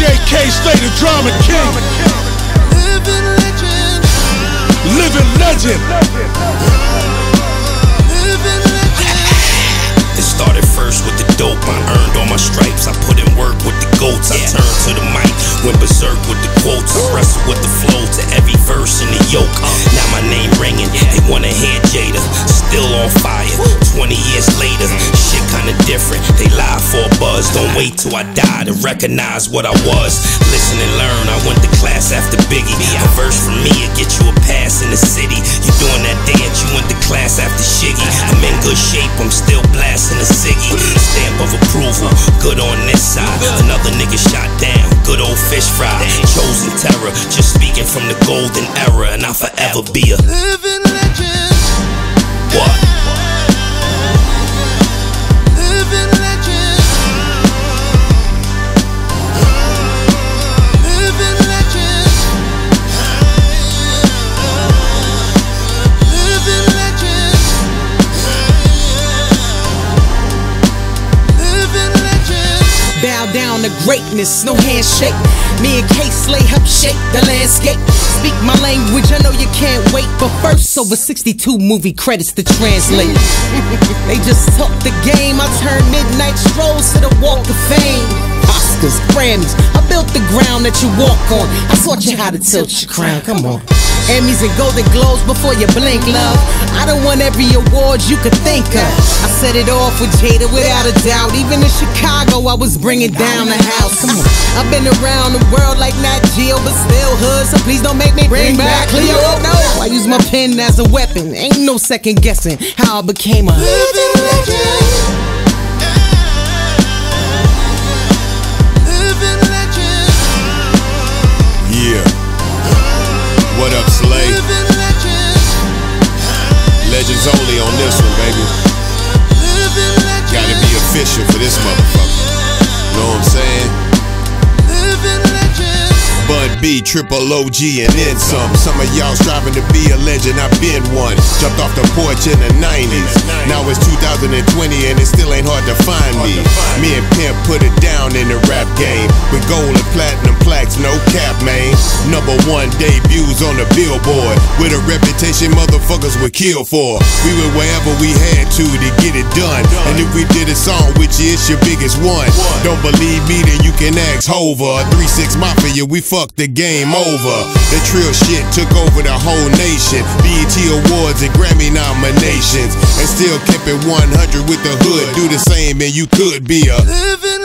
DJ Kay Slay, the drama king. Living legend. Living legend. Living legend. It started first with the dope. I earned all my stripes. I put in work with the goats. I turned to the mic, went berserk with the quotes. I wrestled with the flow to every verse in the yoke. Now my name ringing. They wanna hear Jada. Still on fire. 20 Don't wait till I die to recognize what I was. Listen and learn. I went to class after Biggie. A verse from me, it get you a pass in the city. You doing that dance, you went to class after Shiggy. I'm in good shape, I'm still blasting a ciggy. Stamp of approval, good on this side. Another nigga shot down, good old fish fry. Chosen terror, just speaking from the golden era, and I'll forever be a Bow down to greatness, no handshake. Me and Kay Slay help shape the landscape. Speak my language, I know you can't wait. But first, over 62 movie credits to translate. they just took the game. I turned midnight strolls to the Walk of Fame. Oscars, Grammys, I built the ground that you walk on. I taught you how to tilt your crown, come on. Emmys and Golden Globes before you blink, love. I don't want every award you could think of. I set it off with Jada without a doubt. Even in Chicago, I was bringing down the house. Come on. I've been around the world like Nat Geo, but still hood. So please don't make me bring back Cleo. No, I use my pen as a weapon. Ain't no second guessing how I became a Living legend. Yeah. What up, Slay? Legends only on this one, baby. Gotta be official for this motherfucker. Triple OG, and then some. Some of y'all striving to be a legend, I've been one. Jumped off the porch in the 90s. Now it's 2020 and it still ain't hard to find me. Me and Pimp put it down in the rap game. With gold and platinum plaques, no cap, man. Number one debuts on the billboard. With a reputation motherfuckers would kill for. We went wherever we had to to get it done. And if we did a song, which is your biggest one, don't believe me, then you can ask Hova. 3-6 Mafia, we fucked the game over. The trill shit took over the whole nation. BET Awards and Grammy nominations. And still kept it 100 with the hood. Do the same and you could be a Living